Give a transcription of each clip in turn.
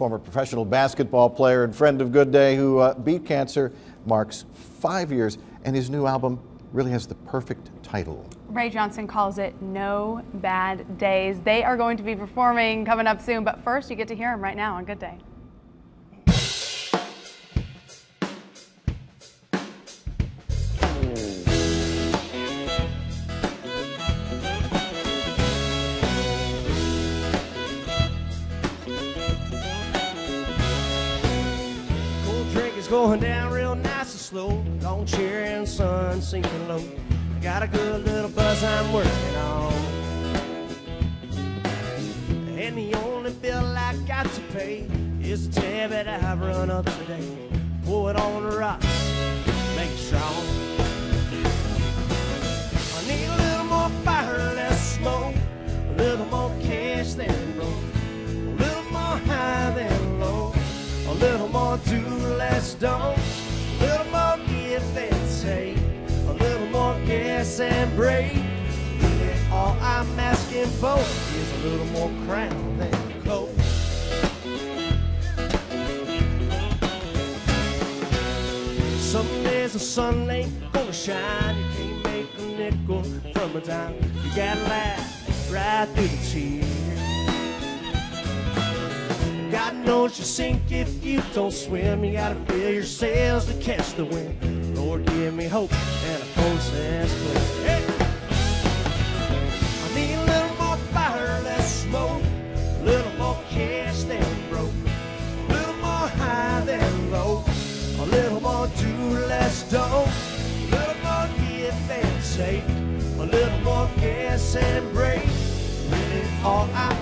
former professional basketball player and friend of Good Day who uh, beat cancer, marks five years, and his new album really has the perfect title. Ray Johnston calls it No Bad Days. They are going to be performing coming up soon, but first you get to hear him right now on Good Day. Going down real nice and slow. Long chair and sun sinking low. I got a good little buzz I'm working on. And the only bill I got to pay is the tab that I've run up today. Pour it on the rocks, make it strong. I need a little more fire, less smoke, a little more cash than broke, little more do less don't. A little more give and take. A little more gas and brake. Really all I'm asking for is a little more crown than coke. Some days the sun ain't gonna shine. You can't make a nickel from a dime. You gotta laugh right through the tears. Knows you sink if you don't swim. You gotta fill your sails to catch the wind. Lord, give me hope and a conscience clear. Hey! I need a little more fire, less smoke, a little more cash than broke, a little more high than low, a little more do, less don't, a little more give and take, a little more gas and brake. Really, all is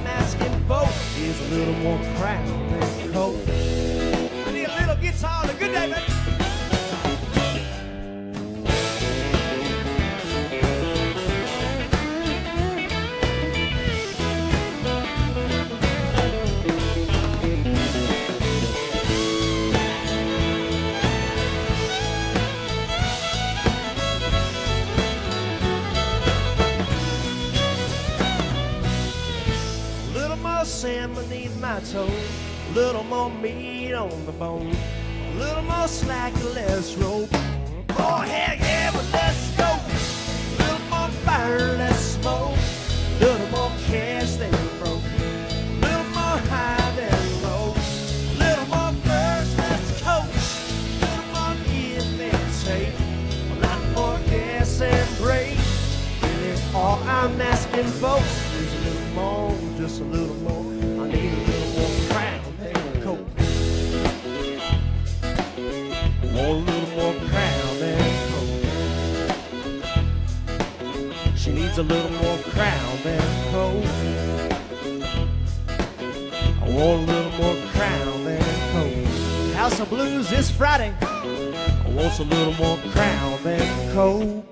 a little more crown and coke. I need a little guitar a good my toes, a little more meat on the bone, a little more slack, less rope. Oh, hell yeah, but let's go. A little more fire, less smoke, a little more cash than broke, a little more high than low, a little more first, less coke, a little more give and take, a lot more gas and brake. Really, all I'm asking for is a little more, just a little Want a little more crown and coke. She needs a little more crown and coke. I want a little more crown and coke. House of Blues this Friday. I want a little more crown and coke.